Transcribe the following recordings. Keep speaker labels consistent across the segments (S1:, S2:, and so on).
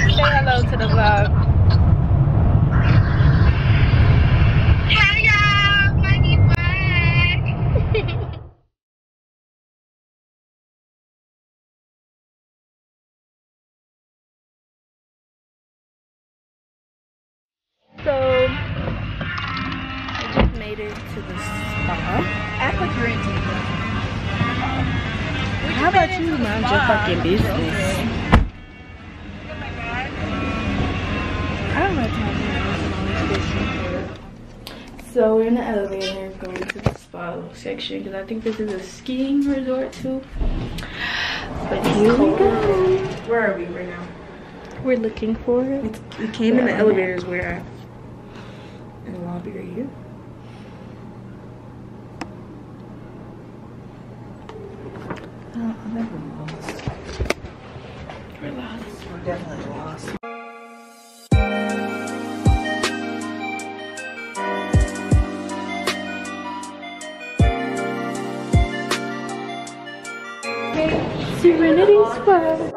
S1: Say hello to the vlog. So we're in the elevator going to the spa section because I think this is a skiing resort too. But here we go.
S2: Where are we right now?
S1: We're looking for it.
S2: We came in the elevators. We're at in the lobby right here. Oh, I think we're lost.
S1: We're lost.
S2: We're definitely lost.
S1: Serenity Spa.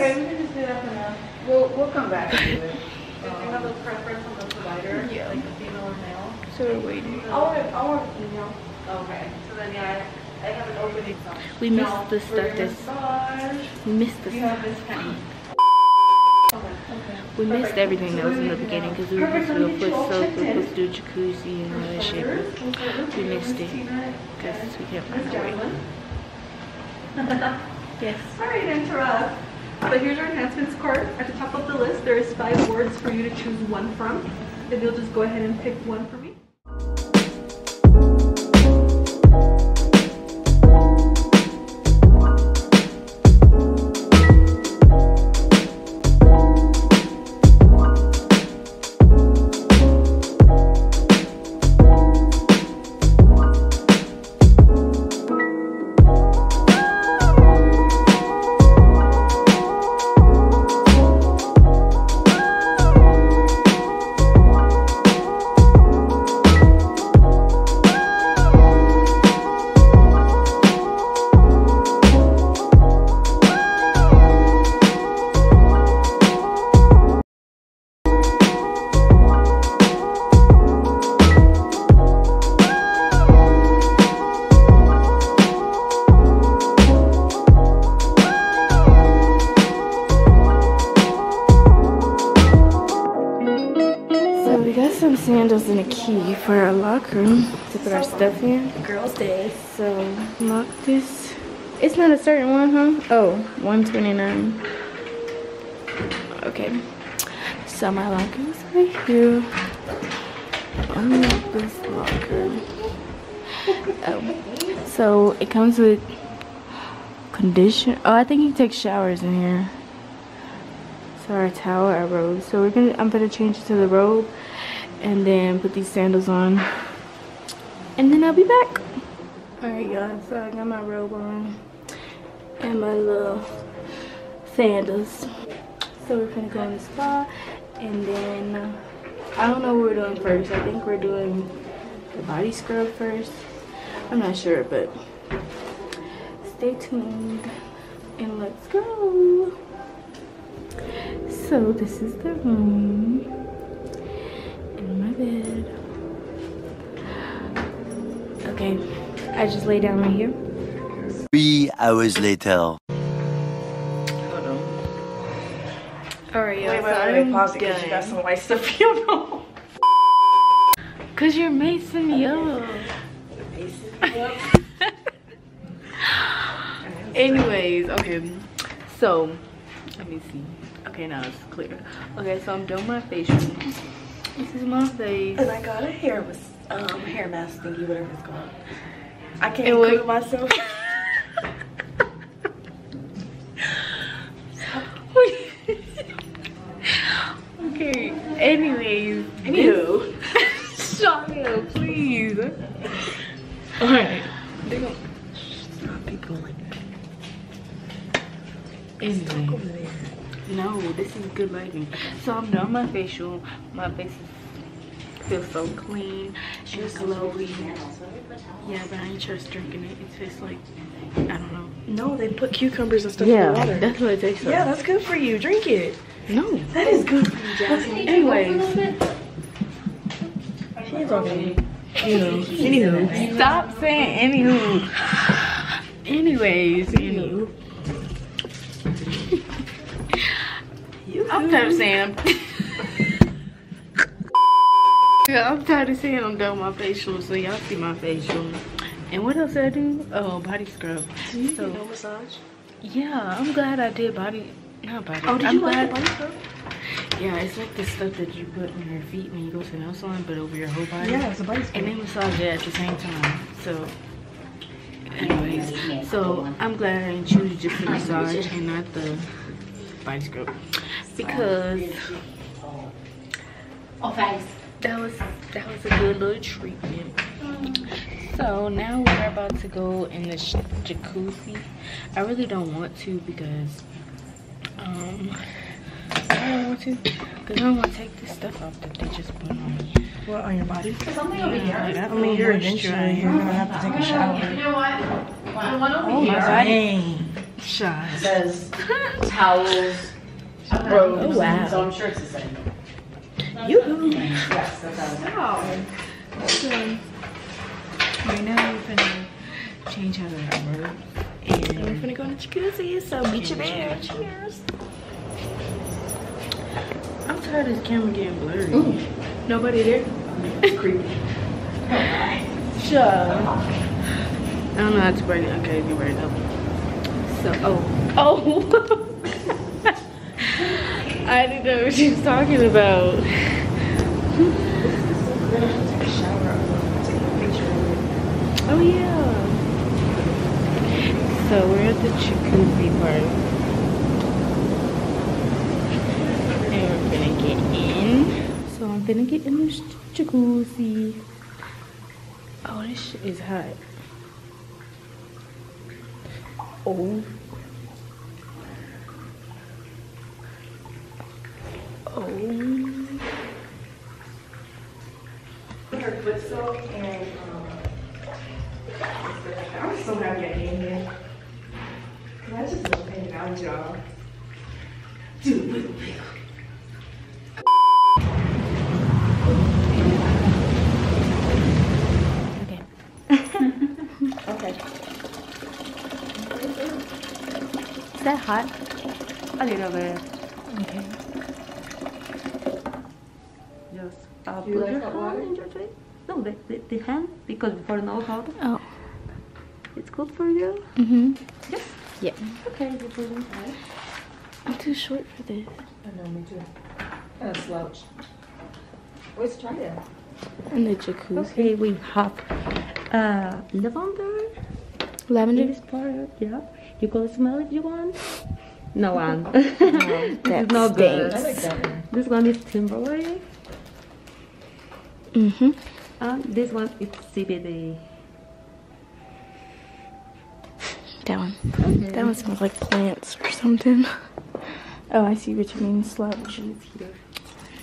S3: Okay, we can just do that for now.
S2: We'll, we'll come back do it.
S3: Do you have a preference on the provider? Yeah. Like the female or male?
S1: So we're waiting.
S3: I want to, I want female. Okay, so then yeah, I, I have an opening.
S1: We missed the stuff that's we missed the stuff.
S3: this penny.
S1: We missed everything that was in the beginning because we were supposed to foot soak, we were supposed to do jacuzzi and all that shit. We missed it because we can't find our way. Yes.
S4: Sorry to interrupt, but here's our enhancements card. At the top of the list, there is five words for you to choose one from. If you'll just go ahead and pick one for me.
S1: To put our stuff in.
S2: Girls' day.
S1: So lock this. It's not a certain one, huh? Oh, 129. Okay. So my locker is right here. Unlock this locker. Oh. So it comes with condition. Oh, I think you take showers in here. So our towel, our robe. So we're gonna. I'm gonna change it to the robe, and then put these sandals on, and then I'll be back. Alright y'all, so I got my robe on and my little sandals. So we're gonna go in the spa and then I don't know what we're doing first. I think we're doing the body scrub first. I'm not sure, but stay tuned and let's go. So this is the room in my bed. Okay, I just lay down right here.
S5: Three hours later.
S2: Hold on.
S1: Alright, y'all.
S2: Wait,
S1: so
S2: wait, wait, pause it because you got
S1: done.
S2: some white stuff you know.
S1: Cause you're macing me up. Anyways, okay. So, let me see. Okay, now it's clear. Okay, so I'm doing my facial. This is my face.
S2: And I got a hair was um hair mask thingy, whatever it's called. I can't include myself.
S1: okay. Anyways, anywho, Shawty, please. All right. Stop people like that. Is Anyway, no, this is good lighting. So I'm done my facial. My face is, feels so clean and glowy. Yeah, but I ain't just drinking it. It tastes like I don't know.
S2: No, they put cucumbers and stuff in the water.
S1: that's what it tastes like.
S2: yeah, that's good for you. Drink it.
S1: No.
S2: That is good for you, Jasmine.
S1: Anyways,
S2: She's talking. Anywho. Anywho.
S1: stop saying anywho. Anyways, anywho. I'm tired of saying I'm Yeah, I'm tired of saying I'm done with my facial, so y'all see my facial. And what else did I do? Oh, body scrub. So
S2: No massage.
S1: yeah, I'm glad I did body not body.
S2: Oh, did
S1: I'm
S2: you like body scrub?
S1: Yeah, it's like the stuff that you put on your feet when you go to the nail salon, but over your whole body.
S2: Yeah, it's a body scrub.
S1: and they massage it at the same time. So, anyways, so I'm glad I didn't choose just the massage and not the body scrub because
S3: Oh, thanks.
S1: That was that was a good little treatment. So now we're about to go in the jacuzzi. I really don't want to because um I don't want to because I don't want to take this stuff off that they just put on me.
S2: What, on your body?
S3: Something over here.
S1: Like, I
S2: I mean, you're eventually you're gonna have to take a shower.
S3: You know what? The one over
S2: Oh
S3: here
S2: my dang.
S1: Shy.
S3: says towels, robes.
S1: Oh, wow.
S3: So I'm sure it's the same.
S2: Yoo-hoo.
S3: Yes, that's how it
S1: Right now we're gonna change out of our robe
S2: We're gonna go in the jacuzzi, so meet you there. Cheers.
S1: I'm tired of this camera getting blurry. Nobody there?
S3: It's creepy.
S1: Sure. I don't know how to brighten it. Okay, you brighten up. So, oh. Oh! I didn't know what she was talking about. Oh, yeah. So, we're at the jacuzzi part. And we're gonna get in. So, I'm gonna get in this jacuzzi. Oh, this shit is hot. Oh. Oh.
S2: Her foot soak and um, I'm so happy I came here. Cause I just love hanging out y'all. Dude, wiggle, wiggle.
S1: Okay.
S2: Okay.
S1: Is that hot?
S2: A little bit.
S1: Okay.
S2: Just uh,
S3: you
S2: put
S3: like
S2: your hand
S3: water?
S2: in your face. No, the, the, the hand because for no hot,
S1: Oh.
S2: it's good for you.
S1: Mm-hmm.
S2: Yes.
S1: Yeah.
S2: Okay, you put.
S1: I'm too short for this.
S3: I know, me too. Kind of slouch. Let's try it.
S1: In the jacuzzi.
S2: Okay, we have uh, lavender.
S1: Lavender?
S2: This part, yeah. You can smell if you want. No one. this is
S1: that
S2: not good.
S3: I like that one.
S2: This one is Timberlake.
S1: Mm-hmm.
S2: And this one is CBD.
S1: That one. That one smells like plants or something. Oh, I see what you mean, slouch.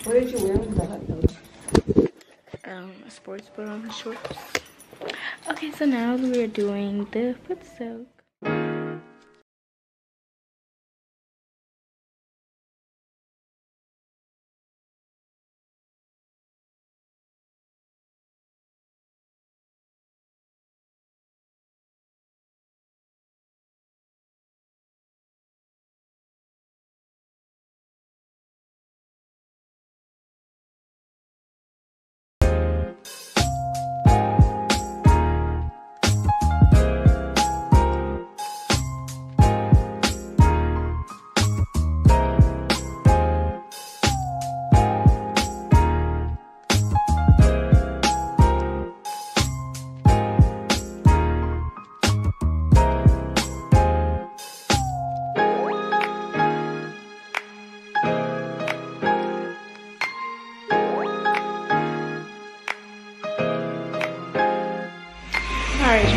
S3: What did you wear with the hot dog?
S1: Um, a sports bra and shorts. Okay, so now we're doing the foot soak.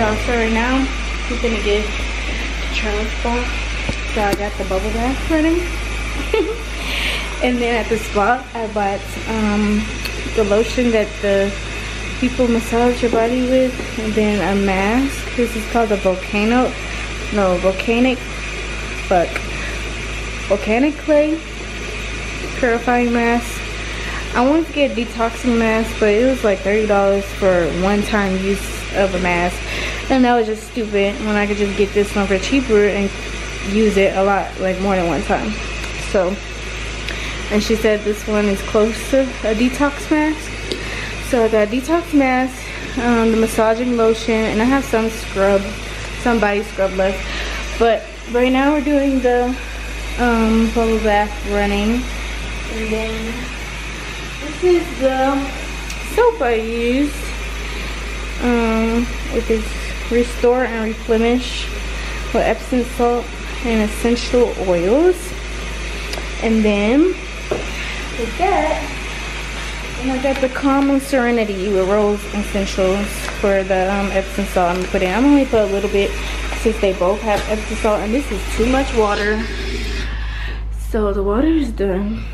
S1: So right now, we're gonna get to Charles Spa. So I got the bubble bath ready. and then at the spa, I bought um, the lotion that the people massage your body with. And then a mask. This is called the Volcano. No, Volcanic. Fuck. Volcanic Clay Purifying Mask. I wanted to get a detoxing mask, but it was like $30 for one-time use of a mask. And that was just stupid when I could just get this one for cheaper and use it a lot, like more than one time. So, and she said this one is close to a detox mask. So I got a detox mask, um, the massaging lotion, and I have some scrub, some body scrub left. But right now we're doing the um, bubble bath running. And then this is the soap I use. Um, with is Restore and Replenish with Epsom salt and essential oils. And then with that, and I got the Calm and Serenity with Rose Essentials for the um, Epsom salt I'm putting. I'm only put a little bit since they both have Epsom salt and this is too much water. So the water is done.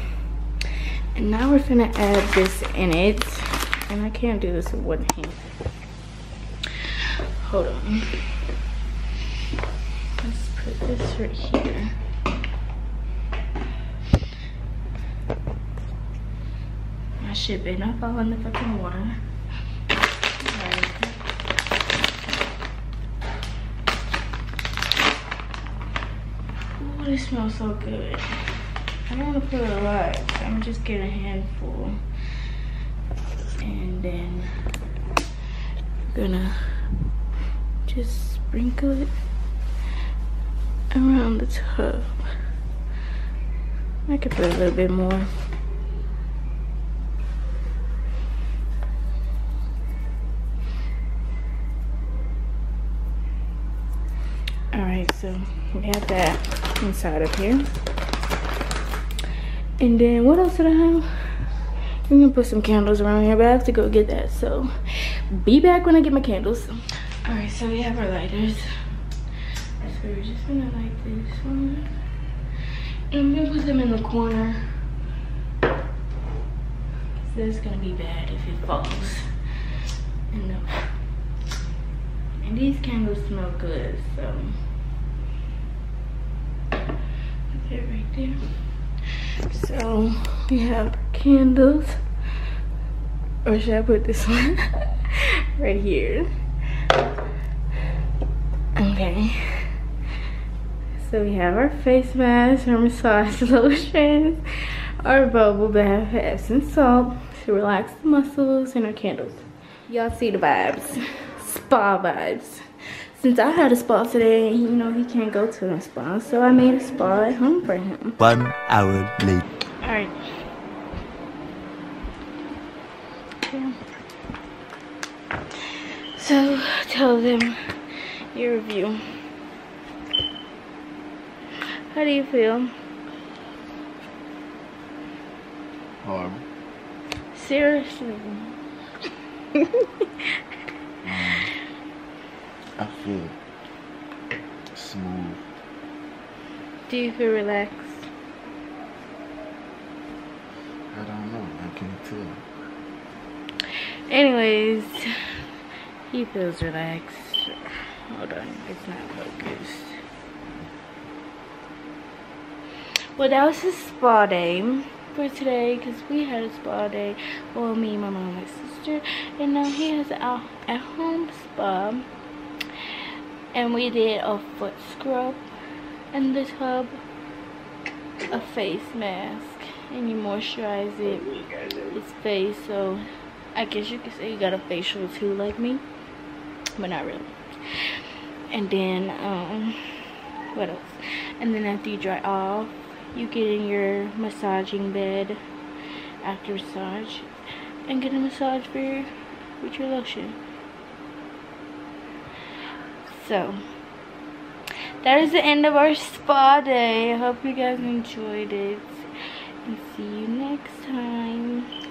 S1: And now we're gonna add this in it. And I can't do this with one hand. Hold on. Let's put this right here. My shit better not fall in the fucking water. This smells so good. I don't want to put a lot. I'm just get a handful. And then I'm gonna just sprinkle it around the tub. I could put a little bit more. Alright, so we have that inside of here. And then what else did I have? I'm gonna put some candles around here, but I have to go get that. So be back when I get my candles. All right, so we have our lighters. So we're just gonna light this one. And gonna put them in the corner. So it's gonna be bad if it falls. And, the, and these candles smell good, so. Put that right there. So we have candles. Or should I put this one right here? Okay. So we have our face mask, our massage lotions, our bubble bath, Epsom salt to relax the muscles, and our candles. Y'all see the vibes. Spa vibes. Since I had a spa today, you know, he can't go to a spa, so I made a spa at home for him.
S5: One hour late.
S1: Alright. So, tell them your review. How do you feel?
S6: Horrible.
S1: Seriously.
S6: I feel smooth.
S1: Do you feel relaxed?
S6: I don't know. I can't tell.
S1: Anyways, he feels relaxed. Hold on, it's not focused. Well, that was his spa day for today because we had a spa day. Well, me, my mom, my sister. And now he has a at-home spa. And we did a foot scrub in the tub, a face mask, and you moisturize it, his face. So I guess you could say you got a facial too, like me, but not really. And then, um, what else? And then after you dry off, you get in your massaging bed after massage and get a massage for your, with your lotion. So, that is the end of our spa day. I hope you guys enjoyed it. And see you next time.